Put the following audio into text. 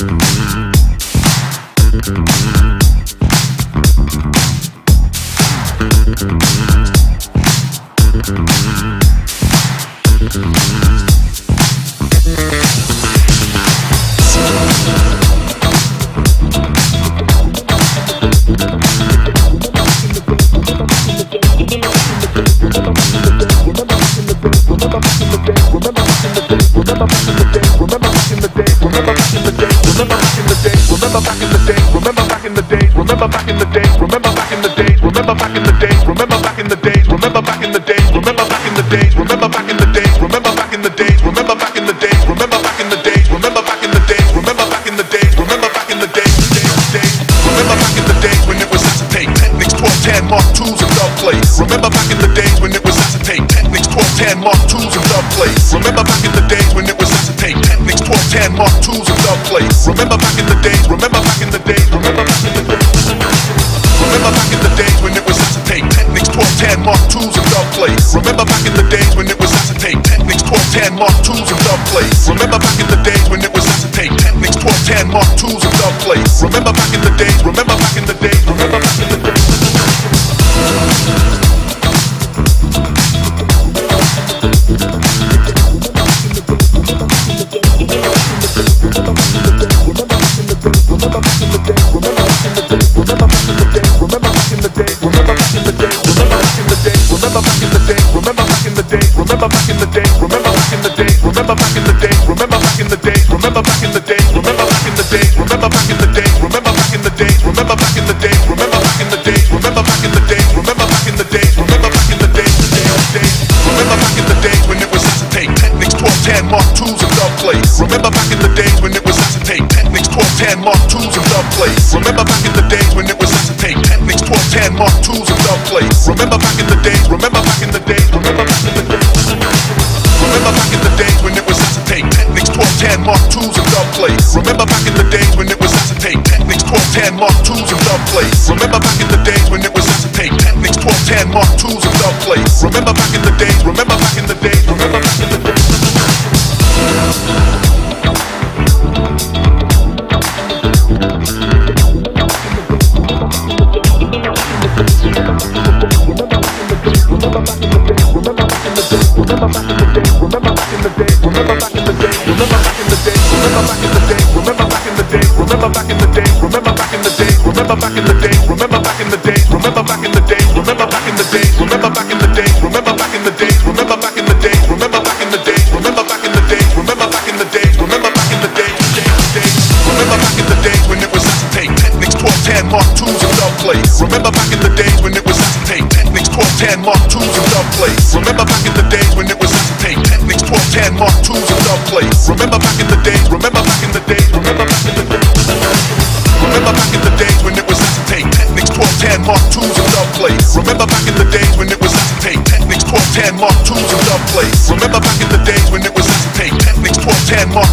Thank you. Remember back in the days, remember back in the days, remember back in the days, remember back in the days, remember back in the days, remember back in the days, remember back in the days, remember back in the days, remember back in the days, remember back in the days, remember back in the days, remember back in the days, remember back in the days, days, remember back in the days when it was acetate, Technics 1210 mark twos and dub plates. Remember back in the days when it was acetate, Technics 1210 mark twos and dub plates. Remember back in the days when it was acetate, Technics 1210 mark twos and dub plates. Remember back in the days, remember back in the days, remember back in the the days when it was acetate, Technics 1210 Mark twos and dub plates. Remember back in the days when it was acetate, Technics 1210 Mark twos and dub plates. Remember back in the days when it was acetate, Technics 1210 Mark twos and dub plates. Remember back in the days, remember back in the days, remember back in the days. Remember back in the days when it was acetate, Technics, 12, 10, Mark 2s and dub plates. Remember back in the days, remember back in the days, remember back in the days. Remember back in the days when it was acetate, Technics, 12, 10, Mark 2s and dub plates. Remember back in the days when it was acetate, Technics, 12, 10, Mark 2s and dub plates. Remember back in the days when it was acetate, Technics, 12, 10, Mark 2s and dub plates. Remember back in the days, remember Remember back in the day, remember back in the day, remember back in the day, remember back in the day, remember back in the day, remember back in the day, remember back in the day, remember back in the day, remember back in the day, remember back in the day, remember back in the day, remember back in the day, remember back in the day, remember back in the day, remember back in the day, remember back in the day, remember back in the day, remember back in the day, remember back in the day, remember back in the day. Remember back in the day. Remember back in the day. Remember back in the day. Remember back in the day, remember back in the day, remember back in the day, remember back in the day, remember back in the day, remember back in the day, remember back in the day, remember back in the day, remember days when it was 10 Mark 2s and dub plates. Remember back in the days when it was tape. Technics 12, 10 Mark II's and dub plates. Remember back in the days, remember back in the days, remember back in the days. Remember back in the days when it was tape. Technics 12, 10 Mark II's and dub plates. Remember back in the days when it was tape. Technics 12, 10 Mark II's and dub plates. Remember back in the days when it was tape. Technics 12, 10 Mark